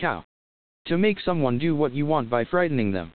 Cow. To make someone do what you want by frightening them.